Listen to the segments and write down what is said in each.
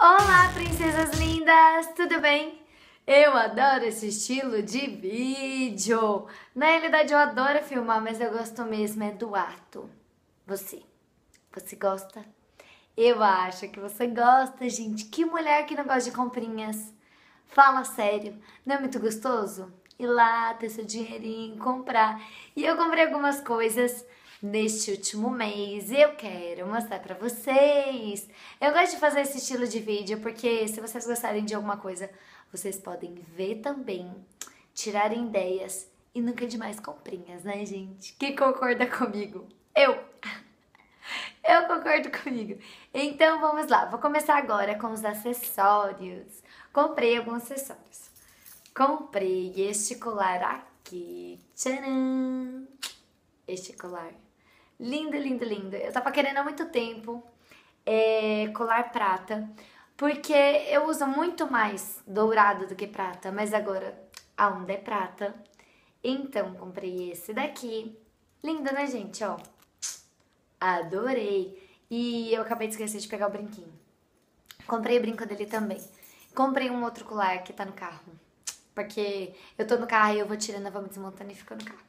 Olá, princesas lindas! Tudo bem? Eu adoro esse estilo de vídeo. Na realidade, eu adoro filmar, mas eu gosto mesmo é do ato. Você? Você gosta? Eu acho que você gosta, gente. Que mulher que não gosta de comprinhas? Fala sério, não é muito gostoso? Ir lá, ter seu dinheirinho, comprar. E eu comprei algumas coisas neste último mês eu quero mostrar pra vocês. Eu gosto de fazer esse estilo de vídeo porque se vocês gostarem de alguma coisa, vocês podem ver também, tirarem ideias e nunca demais comprinhas, né, gente? Quem concorda comigo? Eu! Eu concordo comigo. Então vamos lá, vou começar agora com os acessórios. Comprei alguns acessórios. Comprei este colar aqui. Tcharam! Este colar. Lindo, lindo, lindo. Eu tava querendo há muito tempo é, colar prata, porque eu uso muito mais dourado do que prata, mas agora a onda é prata. Então comprei esse daqui. Lindo, né, gente? Ó. Adorei. E eu acabei de esquecer de pegar o brinquinho. Comprei o brinco dele também. Comprei um outro colar que tá no carro. Porque eu tô no carro e eu vou tirando, vou me desmontando e fico no carro.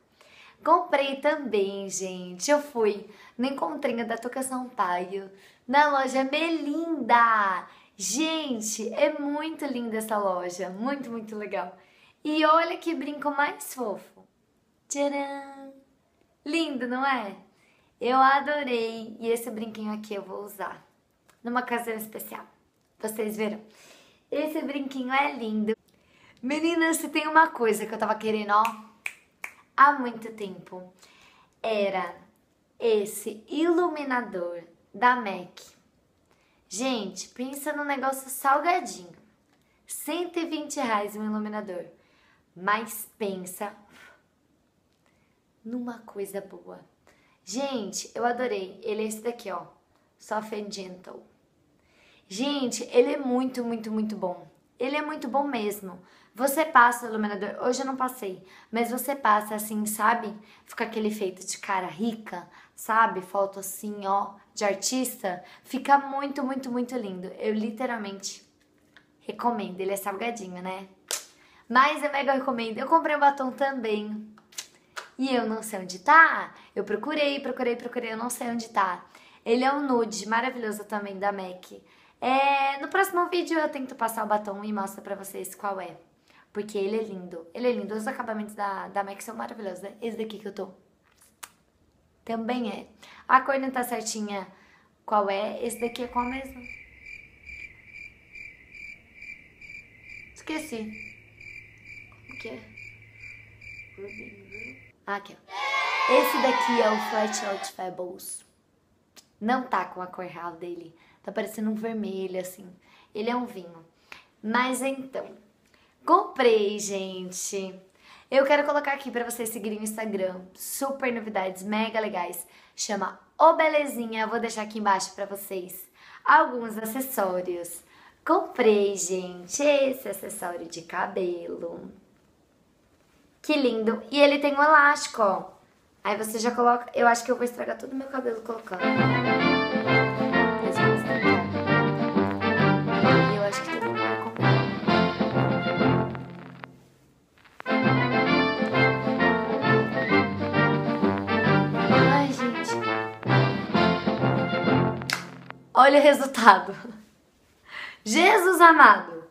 Comprei também, gente. Eu fui no encontrinho da Toca Sampaio, na loja Melinda. Gente, é muito linda essa loja. Muito, muito legal. E olha que brinco mais fofo. Tcharam! Lindo, não é? Eu adorei. E esse brinquinho aqui eu vou usar numa ocasião especial. Vocês verão. Esse brinquinho é lindo. Meninas, se tem uma coisa que eu tava querendo, ó, há muito tempo, era esse iluminador da MAC. Gente, pensa num negócio salgadinho. 120 reais um iluminador. Mas pensa numa coisa boa. Gente, eu adorei. Ele é esse daqui, ó. Soft and Gentle. Gente, ele é muito, muito, muito bom. Ele é muito bom mesmo. Você passa o iluminador, hoje eu não passei, mas você passa assim, sabe? Fica aquele efeito de cara rica, sabe? Foto assim, ó, de artista. Fica muito, muito, muito lindo. Eu literalmente recomendo. Ele é salgadinho, né? Mas eu mega recomendo. Eu comprei um batom também. E eu não sei onde tá. Eu procurei, procurei, procurei, eu não sei onde tá. Ele é um nude maravilhoso também da MAC. É, no próximo vídeo eu tento passar o batom e mostro pra vocês qual é. Porque ele é lindo. Ele é lindo. Os acabamentos da, da MAC são maravilhosos, né? Esse daqui que eu tô. Também é. A cor não tá certinha qual é. Esse daqui é qual mesmo? Esqueci. Como que é? Ah, aqui, ó. Esse daqui é o Flat Out Fables. Não tá com a cor real dele. Tá parecendo um vermelho, assim. Ele é um vinho. Mas então, comprei, gente. Eu quero colocar aqui pra vocês seguirem o Instagram. Super novidades, mega legais. Chama O Belezinha. Vou deixar aqui embaixo pra vocês alguns acessórios. Comprei, gente, esse acessório de cabelo. Que lindo. E ele tem um elástico, ó. Aí você já coloca... Eu acho que eu vou estragar todo o meu cabelo colocando. Olha o resultado. Jesus amado.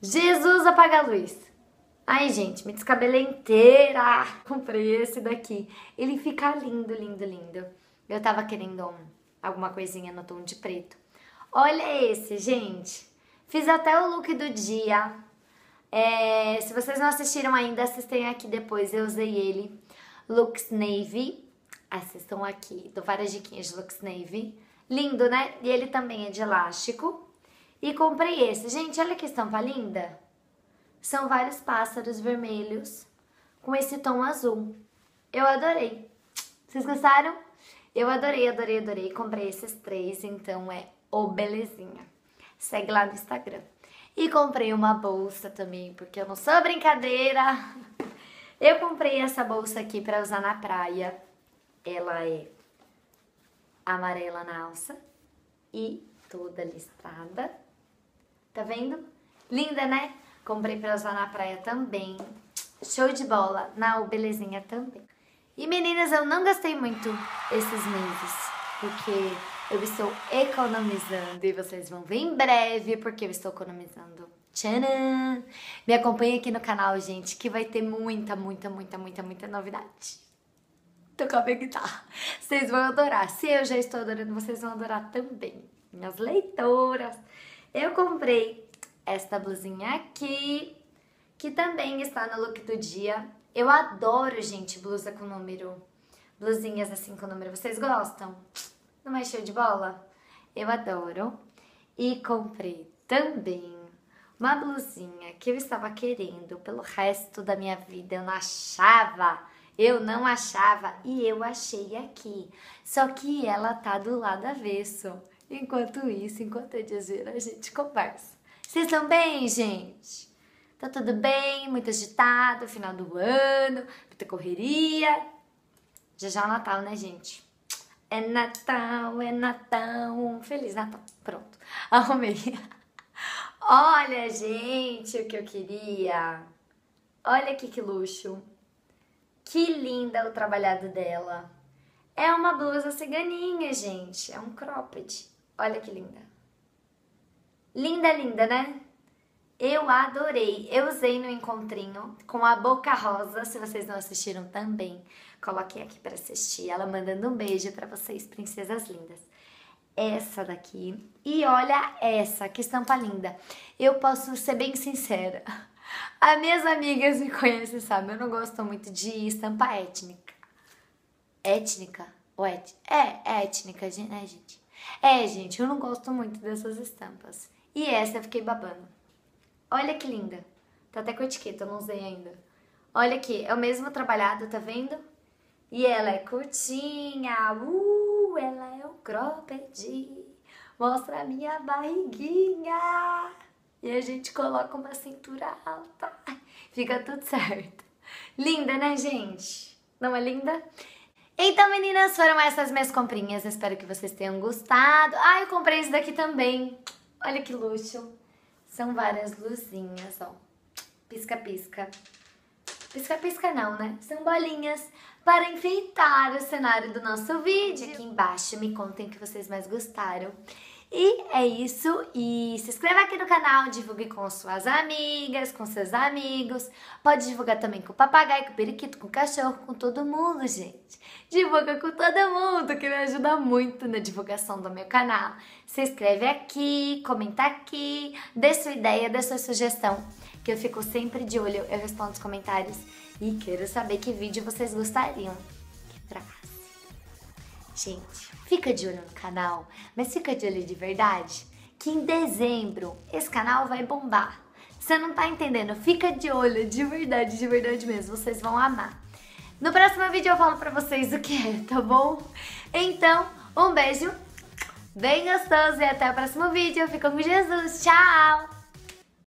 Jesus apaga a luz. Ai, gente, me descabelei inteira. Comprei esse daqui. Ele fica lindo, lindo, lindo. Eu tava querendo um, alguma coisinha no tom de preto. Olha esse, gente. Fiz até o look do dia. É, se vocês não assistiram ainda, assistem aqui depois. Eu usei ele. Looks Navy. Assistam aqui. Dou várias diquinhas de Looks Navy. Lindo, né? E ele também é de elástico. E comprei esse. Gente, olha que estampa linda. São vários pássaros vermelhos com esse tom azul. Eu adorei. Vocês gostaram? Eu adorei, adorei, adorei. Comprei esses três, então é o belezinha. Segue lá no Instagram. E comprei uma bolsa também, porque eu não sou brincadeira. Eu comprei essa bolsa aqui pra usar na praia. Ela é amarela na alça e toda listrada. Tá vendo? Linda, né? Comprei pra usar na praia também. Show de bola. Na belezinha também. E meninas, eu não gastei muito esses meses, porque eu estou economizando e vocês vão ver em breve porque eu estou economizando. Tcharam! Me acompanha aqui no canal, gente, que vai ter muita, muita, muita, muita, muita novidade. Tô com a guitarra. Vocês vão adorar. Se eu já estou adorando, vocês vão adorar também. Minhas leitoras. Eu comprei esta blusinha aqui, que também está no look do dia. Eu adoro, gente, blusa com número. Blusinhas assim com número. Vocês gostam? Não é show de bola? Eu adoro. E comprei também uma blusinha que eu estava querendo pelo resto da minha vida. Eu não achava. Eu não achava e eu achei aqui. Só que ela tá do lado avesso. Enquanto isso, enquanto eles viram, a gente conversa. Vocês estão bem, gente? Tá tudo bem? Muito agitado, final do ano, muita correria. Já já é Natal, né, gente? É Natal, é Natal. Feliz Natal. Pronto. Arrumei. Olha, gente, o que eu queria. Olha aqui que luxo. Que linda o trabalhado dela. É uma blusa ciganinha, gente. É um cropped. Olha que linda. Linda, linda, né? Eu adorei. Eu usei no encontrinho com a Boca Rosa. Se vocês não assistiram também, coloquei aqui para assistir. Ela mandando um beijo para vocês, princesas lindas. Essa daqui. E olha essa, que estampa linda. Eu posso ser bem sincera. As minhas amigas me conhecem, sabe? Eu não gosto muito de estampa étnica. Étnica? Ou et... É, é étnica, né, gente? É, gente, eu não gosto muito dessas estampas. E essa eu fiquei babando. Olha que linda. Tá até com etiqueta, eu não usei ainda. Olha aqui, é o mesmo trabalhado, tá vendo? E ela é curtinha. Uh, ela é um cropped. Mostra a minha barriguinha. E a gente coloca uma cintura alta. Fica tudo certo. Linda, né, gente? Não é linda? Então, meninas, foram essas minhas comprinhas. Espero que vocês tenham gostado. Ah, eu comprei esse daqui também. Olha que luxo. São várias luzinhas, ó. Pisca-pisca. Pisca-pisca não, né? São bolinhas para enfeitar o cenário do nosso vídeo. Aqui embaixo me contem o que vocês mais gostaram. E é isso. E se inscreva aqui no canal, divulgue com suas amigas, com seus amigos. Pode divulgar também com o papagaio, com o periquito, com o cachorro, com todo mundo, gente. Divulga com todo mundo, que me ajuda muito na divulgação do meu canal. Se inscreve aqui, comenta aqui, dê sua ideia, dê sua sugestão, que eu fico sempre de olho, eu respondo os comentários e quero saber que vídeo vocês gostariam. Que praça. Gente, fica de olho no canal, mas fica de olho de verdade, que em dezembro esse canal vai bombar. Você não tá entendendo? Fica de olho, de verdade, de verdade mesmo, vocês vão amar. No próximo vídeo eu falo pra vocês o que é, tá bom? Então, um beijo bem gostoso e até o próximo vídeo. Fica com Jesus, tchau!